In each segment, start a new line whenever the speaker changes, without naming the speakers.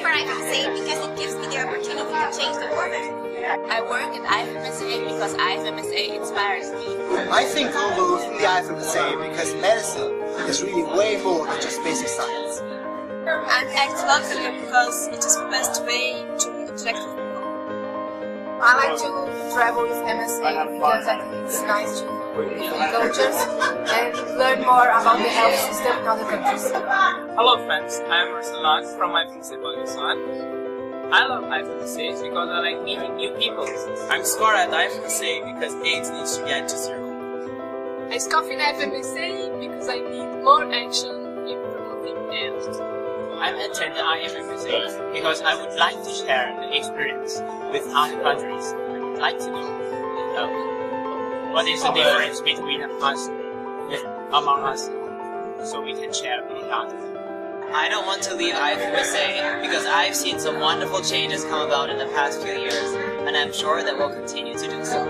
for IFMSA because it gives me the opportunity to change the world.
I work at IFMSA because IFMSA inspires me.
I think global within the IFMSA because medicine is really way more than just basic science.
I act locally because it is the best way to interact with people.
I like to travel with MSA because I think it's nice to different cultures and learn more about the health system in other countries.
Hello friends, I am Arsalan from IFMSA Pakistan. I love IFMSA because I like meeting new people.
I'm SCORA IFMSA because AIDS needs to get to zero.
I SCOPH in IFMSA because I need more action in promoting health.
I'm attending IFMSA because I would like to share the experience with other countries. I would like to know uh, what is the difference between us, among us, so we can share with others.
I don't want to leave IFMSA because I've seen some wonderful changes come about in the past few years, and I'm sure that we'll continue to do so.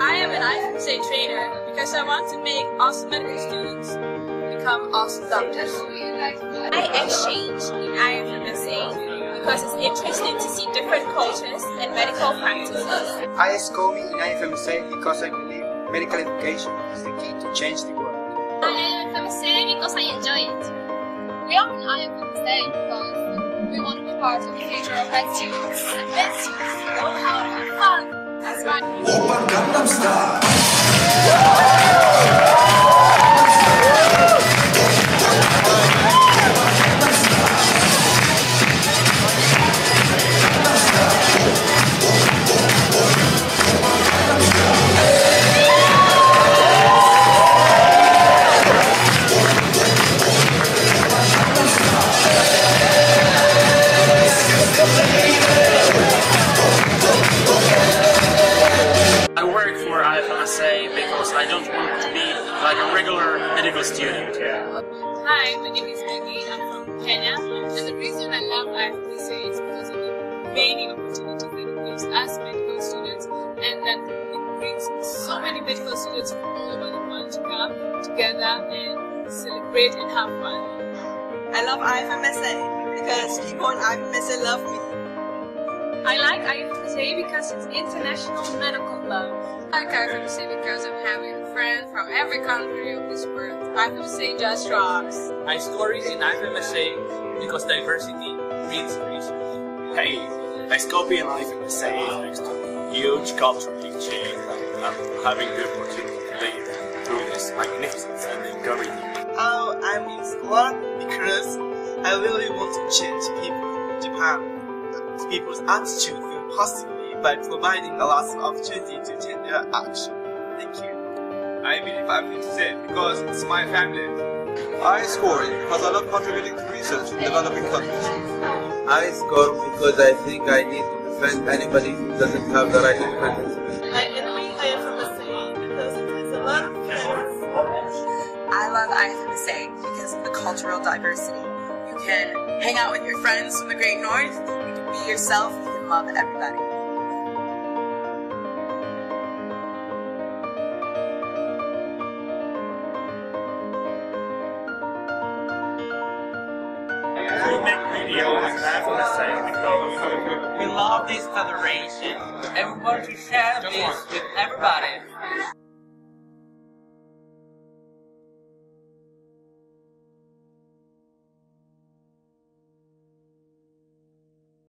I am an IFMSA trainer because I want to make awesome medical students become awesome doctors.
I exchange in IFMSA because it's interesting to see different cultures and medical practices.
I SCOME in IFMSA because I believe medical education is the key to change the world.
I am IFMSA because I enjoy it. We are in IFMSA because we want to be part of the future of med students. And med students know how to have fun. That's right.
Open Gangnam Style.
IFMSA because I don't want to be like a regular medical student.
Hi, my name is Maggie. I'm from Kenya. And the reason I love IFMSA is because of the many opportunities that it gives us medical students and that it brings so many medical students from all over the world to come together and celebrate and have fun.
I love IFMSA because people in IFMSA love me.
I like IFMSA because it's international medical club. I like IFMSA because I'm having a friend from every country of this world. IFMSA just rocks.
My stories in IFMSA because diversity breeds research.
Hey, I SCOPE and IFMSA is next to huge cultural exchange and I'm having the opportunity to live through this magnificent and encouraging.
Oh, I'm in school because I really want to change people in Japan, people's attitude positively by providing a lot of opportunity to take their action. Thank you.
I believe I'm interested because it's my family.
I SCORE because I love contributing to research in developing countries.
I score because I think I need to defend anybody who doesn't have the right to defend themselves.
I envy IFMSA because it has a lot of friends. I love IFMSA because of the cultural diversity. You can hang out with your friends from the Great North, you can be yourself, you can love everybody.
Make videos and IFMSA because
We love this federation. And we want to share this with everybody.